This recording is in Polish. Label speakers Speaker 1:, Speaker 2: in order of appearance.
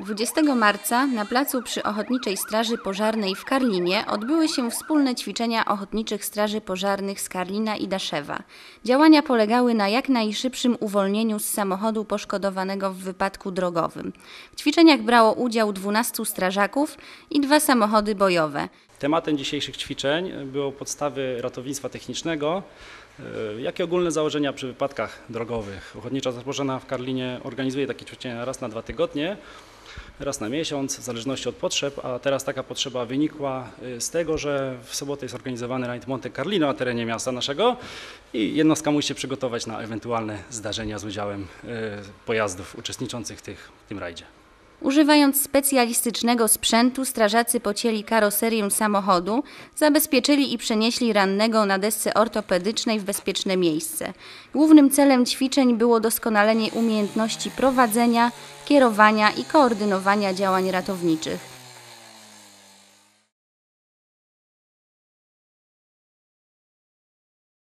Speaker 1: 20 marca na placu przy Ochotniczej Straży Pożarnej w Karlinie odbyły się wspólne ćwiczenia Ochotniczych Straży Pożarnych z Karlina i Daszewa. Działania polegały na jak najszybszym uwolnieniu z samochodu poszkodowanego w wypadku drogowym. W ćwiczeniach brało udział 12 strażaków i dwa samochody bojowe.
Speaker 2: Tematem dzisiejszych ćwiczeń było podstawy ratownictwa technicznego, e, jak i ogólne założenia przy wypadkach drogowych. Ochotnicza Straż Pożarna w Karlinie organizuje takie ćwiczenia raz na dwa tygodnie, raz na miesiąc, w zależności od potrzeb, a teraz taka potrzeba wynikła e, z tego, że w sobotę jest organizowany rajd Monte Carlino na terenie miasta naszego i jednostka musi się przygotować na ewentualne zdarzenia z udziałem e, pojazdów uczestniczących w tych, w tym rajdzie.
Speaker 1: Używając specjalistycznego sprzętu, strażacy pocięli karoserię samochodu, zabezpieczyli i przenieśli rannego na desce ortopedycznej w bezpieczne miejsce. Głównym celem ćwiczeń było doskonalenie umiejętności prowadzenia, kierowania i koordynowania działań ratowniczych.